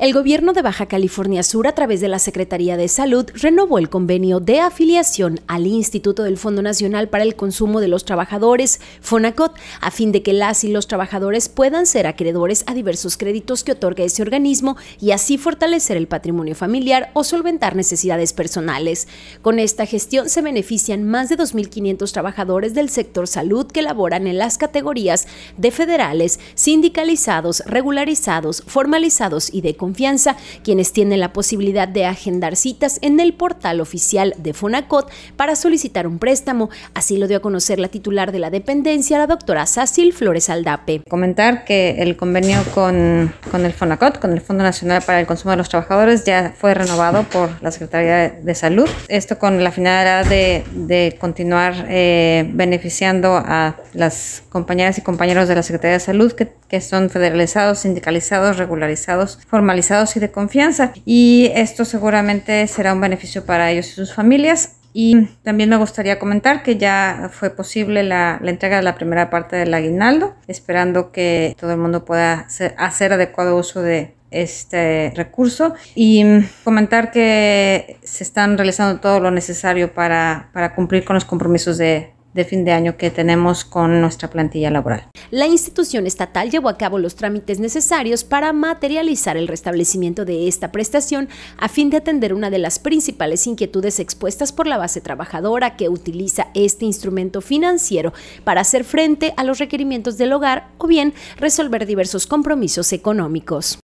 El gobierno de Baja California Sur, a través de la Secretaría de Salud, renovó el convenio de afiliación al Instituto del Fondo Nacional para el Consumo de los Trabajadores, FONACOT, a fin de que las y los trabajadores puedan ser acreedores a diversos créditos que otorga ese organismo y así fortalecer el patrimonio familiar o solventar necesidades personales. Con esta gestión se benefician más de 2.500 trabajadores del sector salud que laboran en las categorías de federales, sindicalizados, regularizados, formalizados y de quienes tienen la posibilidad de agendar citas en el portal oficial de Fonacot para solicitar un préstamo. Así lo dio a conocer la titular de la dependencia, la doctora Sácil Flores Aldape. Comentar que el convenio con, el Fonacot, con el Fondo Nacional para el Consumo de los Trabajadores, ya fue renovado por la Secretaría de Salud. Esto con la finalidad de, continuar eh, beneficiando a las compañeras y compañeros de la Secretaría de Salud que son federalizados, sindicalizados, regularizados, formalizados y de confianza. Y esto seguramente será un beneficio para ellos y sus familias. Y también me gustaría comentar que ya fue posible la, la, entrega de la primera parte del aguinaldo, esperando que todo el mundo pueda hacer adecuado uso de este recurso y comentar que se están realizando todo lo necesario para, para cumplir con los compromisos de, de fin de año que tenemos con nuestra plantilla laboral. La institución estatal llevó a cabo los trámites necesarios para materializar el restablecimiento de esta prestación a fin de atender una de las principales inquietudes expuestas por la base trabajadora que utiliza este instrumento financiero para hacer frente a los requerimientos del hogar o bien resolver diversos compromisos económicos.